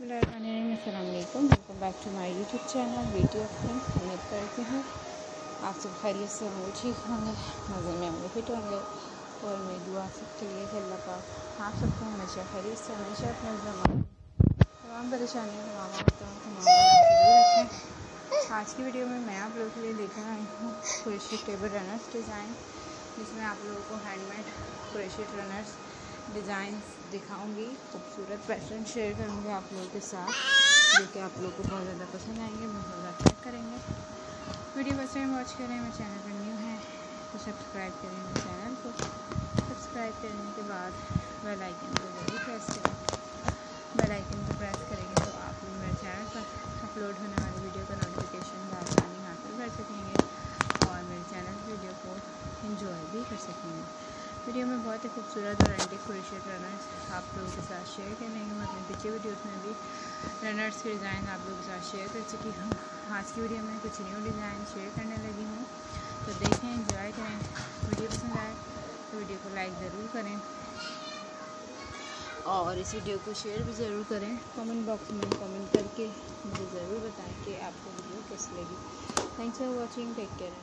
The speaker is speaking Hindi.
Welcome back to my YouTube channel. Video friend उम्मीद करती हूँ आप सब खैरियत से होंगे, ठीक होंगे, मज़े में होंगे, फिट होंगे। और मैं दुआ सबके लिए कि अल्लाह पाक आप सबको हमेशा खैरियत से हमेशा अपने जमा तमाम परेशानियों तमाम तमाम आज की वीडियो में मैं आप लोगों के लिए लेकर आई हूँ कुरेशी टेबल रनर्स डिज़ाइन, जिसमें आप लोगों को हैंडमेड कुरेशी रनर्स डिज़ाइन दिखाऊँगी, खूबसूरत पैटर्न शेयर करूँगी आप लोगों के साथ, जो कि आप लोगों को बहुत ज़्यादा पसंद आएँगे, बहुत ज़्यादा अट्रैक्ट करेंगे। वीडियो फ़र्स्ट में वॉच करें मेरे चैनल पर न्यू है तो सब्सक्राइब करें मेरे चैनल को। सब्सक्राइब करने के बाद बेल आइकन को ज़रूर प्रेस करें। बेल आइकन को प्रेस करेंगे तो आप लोग मेरे चैनल पर अपलोड होने वाली वीडियो का नोटिफिकेशन आसानी हासिल कर सकेंगे और मेरे चैनल वीडियो को इन्जॉय भी कर सकेंगे। वीडियो में बहुत ही खूबसूरत और एंटी क्रोशियट रनर्स आप लोगों के साथ शेयर करने के मैं अपने पिछले वीडियोस में भी रनर्स के डिज़ाइन आप लोगों के साथ शेयर कर चुकी हूँ। आज की वीडियो में कुछ न्यू डिज़ाइन शेयर करने लगी हूँ। तो देखें इंजॉय करें। वीडियो पसंद आए तो वीडियो को लाइक ज़रूर करें। और इस वीडियो को शेयर भी ज़रूर करें। कमेंट बॉक्स में कमेंट करके मुझे ज़रूर बताएँ कि आपको वीडियो कैसी लगी। Thanks for watching take care